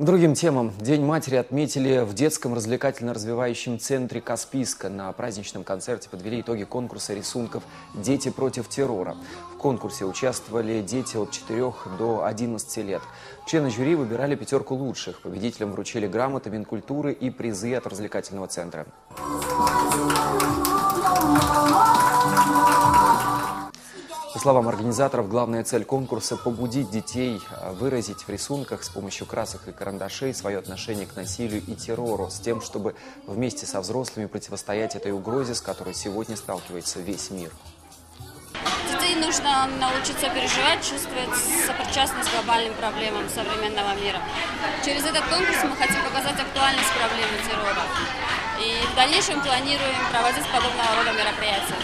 Другим темам. День матери отметили в детском развлекательно-развивающем центре «Каспийска». На праздничном концерте подвели итоги конкурса рисунков «Дети против террора». В конкурсе участвовали дети от 4 до 11 лет. Члены жюри выбирали пятерку лучших. Победителям вручили грамоты Минкультуры и призы от развлекательного центра. По словам организаторов, главная цель конкурса – побудить детей а, выразить в рисунках с помощью красок и карандашей свое отношение к насилию и террору, с тем, чтобы вместе со взрослыми противостоять этой угрозе, с которой сегодня сталкивается весь мир. Детей нужно научиться переживать, чувствовать сопричастность к глобальным проблемам современного мира. Через этот конкурс мы хотим показать актуальность проблемы террора. И в дальнейшем планируем проводить подобного рода мероприятия.